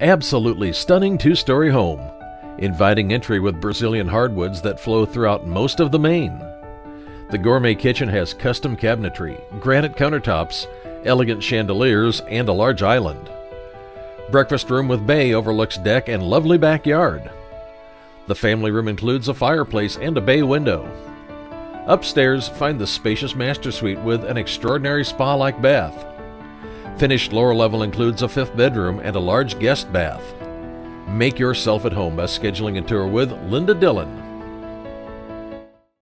Absolutely stunning two story home. Inviting entry with Brazilian hardwoods that flow throughout most of the main. The gourmet kitchen has custom cabinetry, granite countertops, elegant chandeliers, and a large island. Breakfast room with bay overlooks deck and lovely backyard. The family room includes a fireplace and a bay window. Upstairs, find the spacious master suite with an extraordinary spa like bath. Finished lower level includes a fifth bedroom and a large guest bath. Make yourself at home by scheduling a tour with Linda Dillon,